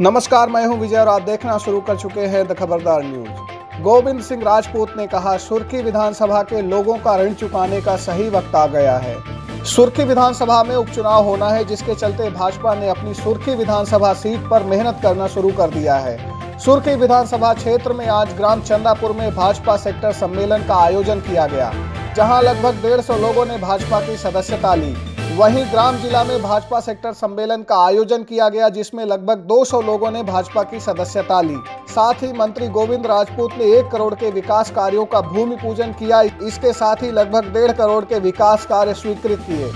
नमस्कार, मैं हूँ विजय और आप देखना शुरू कर चुके हैं द खबरदार न्यूज़ गोविंद सिंह राजपूत ने कहा, सुर्खी विधानसभा के लोगों का ऋण चुकाने का सही वक्त आ गया है। सुर्खी विधानसभा में उपचुनाव होना है, जिसके चलते भाजपा ने अपनी सुर्खी विधानसभा सीट पर मेहनत करना शुरू कर दिया है। सुर्खी विधानसभा क्षेत्र में आज ग्राम चंदापुर में भाजपा सेक्टर सम्मेलन का आयोजन किया गया, जहाँ लगभग डेढ़ सौ लोगों ने भाजपा की सदस्यता ली। वहीं ग्राम जिला में भाजपा सेक्टर सम्मेलन का आयोजन किया गया, जिसमें लगभग 200 लोगों ने भाजपा की सदस्यता ली। साथ ही मंत्री गोविंद राजपूत ने एक करोड़ के विकास कार्यों का भूमि पूजन किया। इसके साथ ही लगभग डेढ़ करोड़ के विकास कार्य स्वीकृत किए।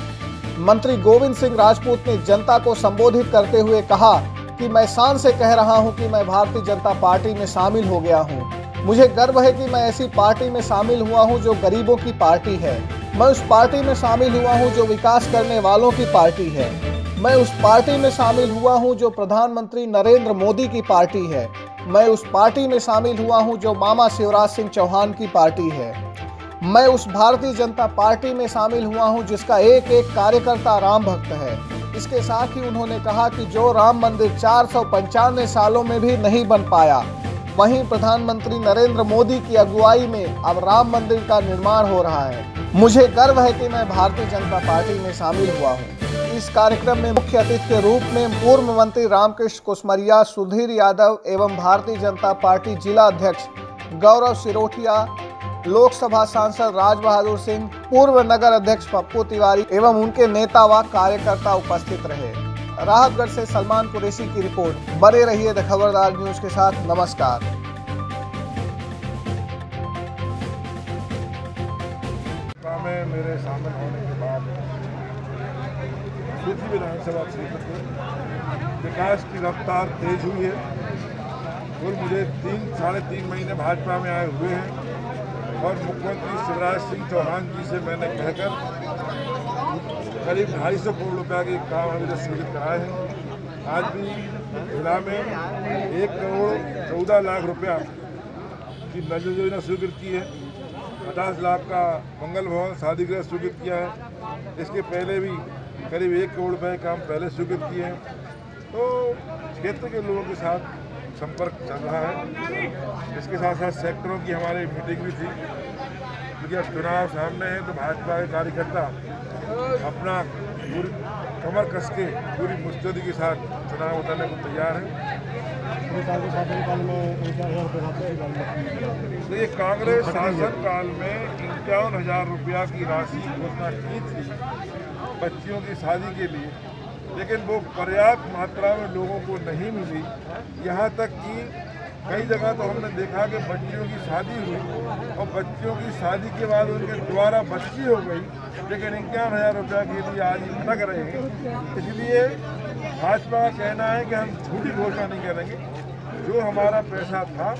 मंत्री गोविंद सिंह राजपूत ने जनता को संबोधित करते हुए कहा कि मैं शान से कह रहा हूँ कि मैं भारतीय जनता पार्टी में शामिल हो गया हूँ। मुझे गर्व है कि मैं ऐसी पार्टी में शामिल हुआ हूँ जो गरीबों की पार्टी है। मैं उस पार्टी में शामिल हुआ हूँ जो विकास करने वालों की पार्टी है। मैं उस पार्टी में शामिल हुआ हूँ जो प्रधानमंत्री नरेंद्र मोदी की पार्टी है। मैं उस पार्टी में शामिल हुआ हूँ जो मामा शिवराज सिंह चौहान की पार्टी है। मैं उस भारतीय जनता पार्टी में शामिल हुआ हूँ जिसका एक एक कार्यकर्ता राम भक्त है। इसके साथ ही उन्होंने कहा कि जो राम मंदिर चार सौ पंचानवे सालों में भी नहीं बन पाया, वहीं प्रधानमंत्री नरेंद्र मोदी की अगुवाई में अब राम मंदिर का निर्माण हो रहा है। मुझे गर्व है कि मैं भारतीय जनता पार्टी में शामिल हुआ हूँ। इस कार्यक्रम में मुख्य अतिथि के रूप में पूर्व मंत्री रामकृष्ण कुसमरिया, सुधीर यादव एवं भारतीय जनता पार्टी जिला अध्यक्ष गौरव सिरोठिया लोकसभा सांसद राज बहादुर सिंह, पूर्व नगर अध्यक्ष पप्पू तिवारी एवं उनके नेता व कार्यकर्ता उपस्थित रहे। राहतगढ़ से सलमान कुरैशी की रिपोर्ट। बने रहिए द खबरदार न्यूज़ के साथ। नमस्कार। मेरे शामिल होने के बाद सूची विधानसभा क्षेत्र के विकास की रफ्तार तेज हुई है और मुझे तीन, साढ़े तीन महीने भाजपा में आए हुए हैं और मुख्यमंत्री शिवराज सिंह चौहान जी से मैंने कहकर करीब ढाई सौ करोड़ रुपया के काम हमने स्वीकृत कराए हैं। आज भी जिला में एक करोड़ चौदह लाख रुपया की नज़र योजना स्वीकृत की है। पचास लाख का मंगल भवन शादी गृह स्वीकृत किया है। इसके पहले भी करीब एक करोड़ रुपए काम पहले स्वीकृत किए हैं। तो क्षेत्र के लोगों के साथ संपर्क चल रहा है। इसके साथ साथ सेक्टरों की हमारी मीटिंग भी थी। क्योंकि अब चुनाव सामने है तो भाजपा के कार्यकर्ता अपना पूरी कमर कस के पूरी मुस्तैदी के साथ चुनाव उतरने को तैयार है। देखिए कांग्रेस शासन काल में इक्यावन हज़ार रुपया की राशि घोषणा की थी बच्चियों की शादी के लिए, लेकिन वो पर्याप्त मात्रा में लोगों को नहीं मिली। यहाँ तक कि कई जगह तो हमने देखा कि बच्चियों की शादी हुई और बच्चियों की शादी के बाद उनके द्वारा बच्ची हो गई, लेकिन इक्यावन हज़ार रुपया के लिए आज लग रहे हैं। इसलिए भाजपा का कहना है कि हम झूठी घोषणा नहीं करेंगे। जो हमारा पैसा था,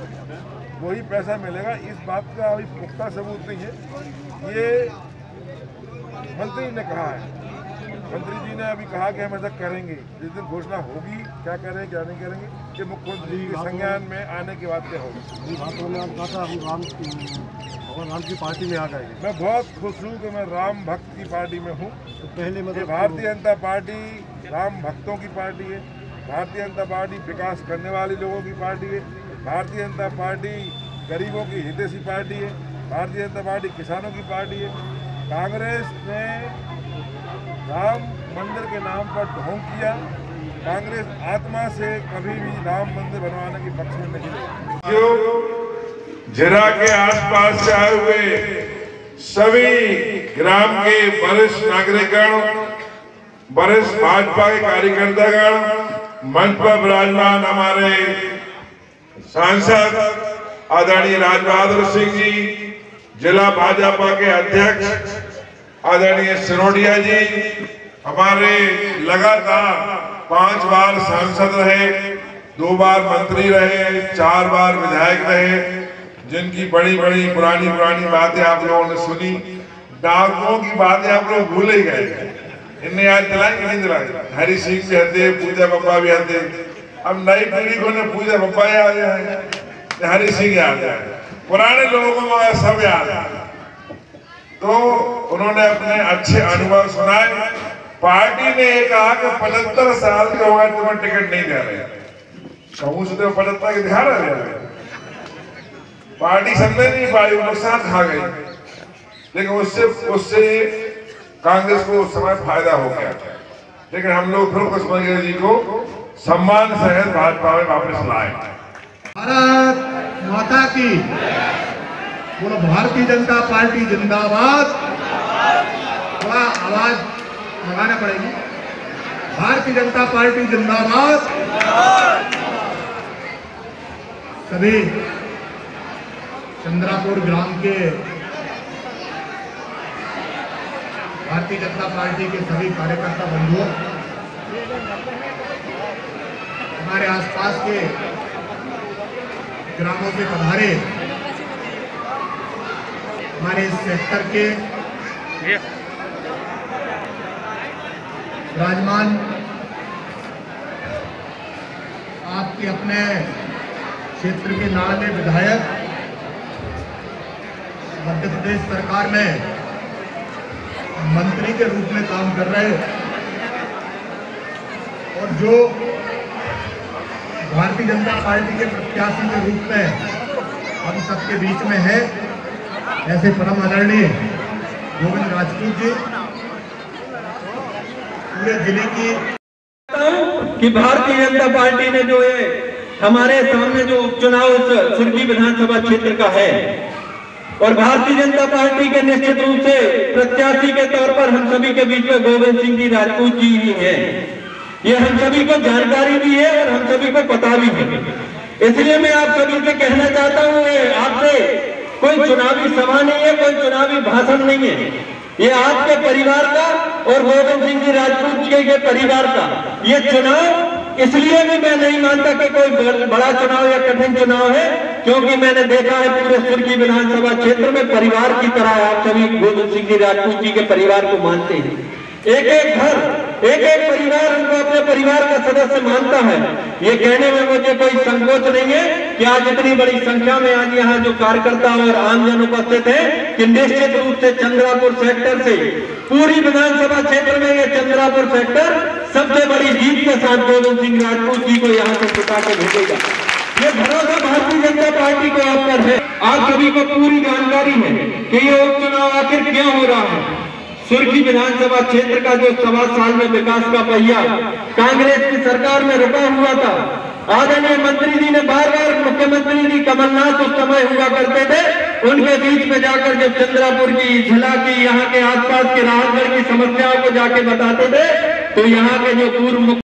वही पैसा मिलेगा। इस बात का अभी पुख्ता सबूत नहीं है। ये मंत्री ने कहा है। मंत्री जी ने अभी कहा कि हम ऐसा करेंगे। जिस दिन घोषणा होगी क्या करें क्या नहीं करेंगे कि मुख्यमंत्री के संज्ञान में आने के बाद क्या होगा? राम की पार्टी में आ गए। मैं बहुत खुश हूँ कि मैं राम भक्त की पार्टी में हूँ। तो पहले मतलब भारतीय जनता पार्टी राम भक्तों की पार्टी है। भारतीय जनता पार्टी विकास करने वाले लोगों की पार्टी है। भारतीय जनता पार्टी गरीबों की हितैषी पार्टी है। भारतीय जनता पार्टी किसानों की पार्टी है। कांग्रेस ने राम मंदिर के नाम पर ढोंग किया। कांग्रेस आत्मा से कभी भी राम मंदिर बनवाने के पक्ष में नहीं जो जरा के आसपास से आए हुए सभी ग्राम के वरिष्ठ नागरिकगण, वरिष्ठ भाजपा के कार्यकर्तागण मंच पर विराजमान हमारे सांसद आदरणीय राज बहादुर सिंह जी, जिला भाजपा के अध्यक्ष आदरणीय सिरोडिया जी, हमारे लगातार पाँच बार सांसद रहे, दो बार मंत्री रहे, चार बार विधायक रहे, जिनकी बड़ी बड़ी पुरानी पुरानी बातें आप लोगों ने सुनी। डाकुओं की बातें आप लोग भूल ही गए। इनने याद दिलाई कि नहीं दिलाई हरी सिंह भी हते पूजा बब्बा भी हते अब नई पीढ़ी को ने पूजा बब्बा याद है हरी सिंह याद है। पुराने लोगों को सब याद है। तो उन्होंने अपने अच्छे अनुभव सुनाए। पार्टी ने ये कहा कि पचहत्तर साल के हो गए तुम्हें टिकट नहीं दे रहे। समूह से तो पचहत्तर के ध्यान गया पार्टी समझ नहीं पाई नुकसान खा गई लेकिन उससे उससे कांग्रेस को उस समय फ़ायदा हो गया। लेकिन हम लोग फिर कुशमंगल जी को सम्मान सहित भाजपा में वापस लाए। भारत माता की बोलो भारतीय जनता पार्टी जिंदाबाद। थोड़ा आवाज़ लगाना पड़ेगी। भारतीय जनता पार्टी जिंदाबाद। सभी चंद्रापुर ग्राम के भारतीय जनता पार्टी के सभी कार्यकर्ता बंधुओं, हमारे आसपास के ग्रामों से पधारे हमारे सेक्टर के राजमान आपके अपने क्षेत्र के नाल में विधायक मध्य प्रदेश सरकार में मंत्री के रूप में काम कर रहे और जो भारतीय जनता पार्टी के प्रत्याशी के रूप में हम सबके बीच में है ऐसे परम आदरणीय गोविंद राजपूत जी, पूरे ज़िले की कि भारतीय जनता पार्टी ने जो है हमारे सामने जो उपचुनाव सुरखी विधानसभा क्षेत्र का है, और भारतीय जनता पार्टी के निश्चित रूप से प्रत्याशी के तौर पर हम सभी के बीच में गोविंद सिंह जी, राजपूत जी ही है। ये हम सभी को जानकारी भी है और हम सभी को पता भी है। इसलिए मैं आप सभी से कहना चाहता हूँ आपसे कोई चुनावी सभा नहीं है, कोई चुनावी भाषण नहीं है। ये आपके परिवार का और गोविंद सिंह जी राजपूत जी के परिवार का। ये चुनाव, इसलिए भी मैं नहीं मानता कि कोई बड़ा चुनाव या कठिन चुनाव है, क्योंकि मैंने देखा है पूरे सुर्खी विधानसभा क्षेत्र में परिवार की तरह आप सभी गोविंद सिंह जी राजपूत जी के परिवार को मानते हैं। एक एक घर, एक एक परिवार उनको अपने परिवार का सदस्य मानता है। ये कहने में मुझे कोई संकोच नहीं है कि आज इतनी बड़ी संख्या में आज यहाँ जो कार्यकर्ता और आमजन उपस्थित है कि निश्चित रूप से चंद्रापुर सेक्टर से पूरी विधानसभा क्षेत्र में ये चंद्रापुर सेक्टर सबसे बड़ी जीत के साथ गोविंद सिंह राजपूत जी को यहाँ से छुटा के भेजेगा। ये भरोसा भारतीय जनता पार्टी को आप पर है। आप सभी को पूरी जानकारी है कि ये उपचुनाव आखिर क्यों हो रहा है। सुर्खी विधानसभा क्षेत्र का जो सवा साल में विकास का पहिया कांग्रेस की सरकार में रुका हुआ था आदरणीय मंत्री जी ने बार बार मुख्यमंत्री जी कमलनाथ उस समय हुआ करते थे, उनके बीच में जाकर जब चंद्रापुर की जिला की, यहाँ के आसपास के राहतगढ़ की समस्याओं को जाके बताते थे तो यहाँ के जो पूर्व